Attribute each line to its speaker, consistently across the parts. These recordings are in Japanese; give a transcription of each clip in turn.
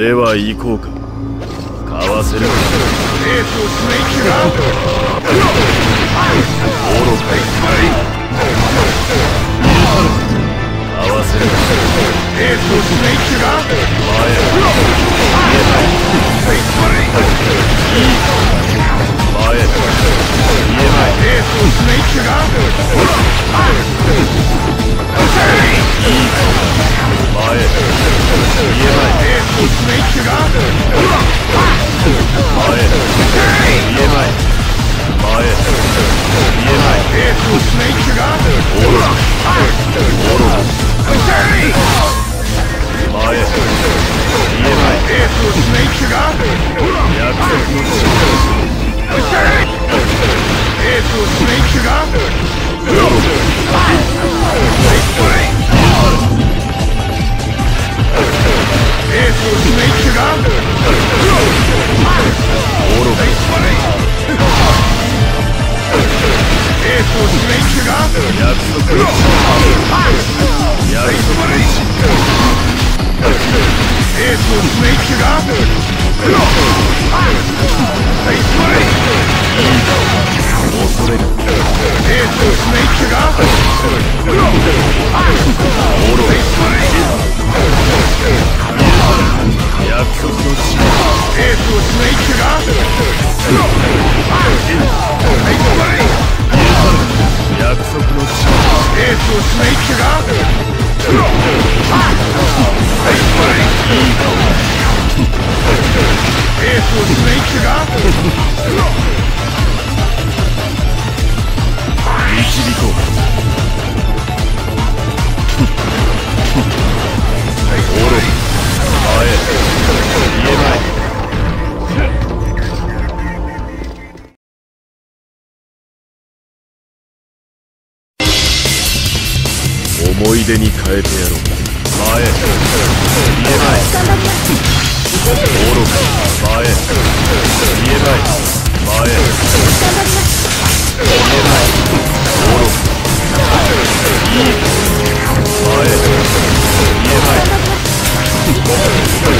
Speaker 1: では行こうか。かわせる。愚か Snake, you got? Yep, 思い出に変えてやろう。前。へ言えない。愚か。前。へ言えない。前。へ言えない。愚か。いい。前。へ言えない。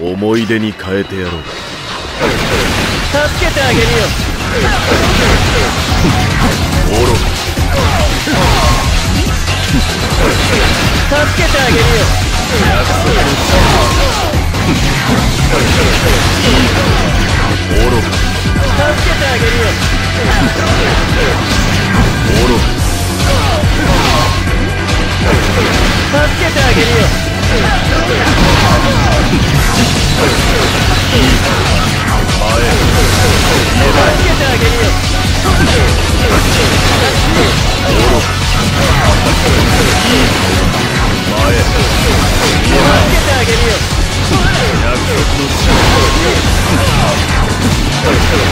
Speaker 1: 思い出に変えてやろう。
Speaker 2: 助けてあげるよ。助けてあげるよ。助けてあげるよ。
Speaker 1: か
Speaker 2: 助けて。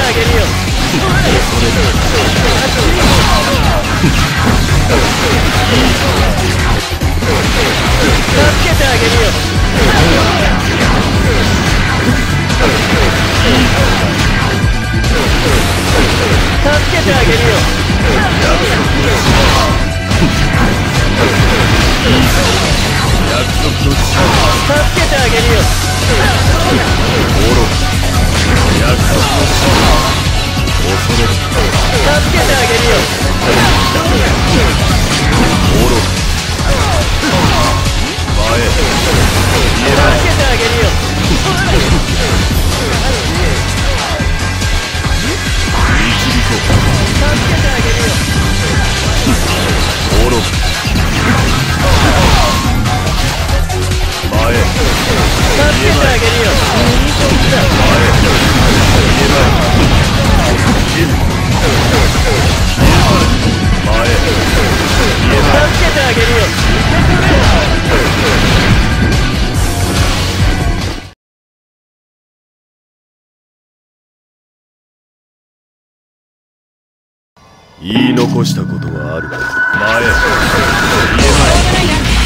Speaker 2: あげるよ
Speaker 1: 愚か言い残したことはあるか？前へ言えない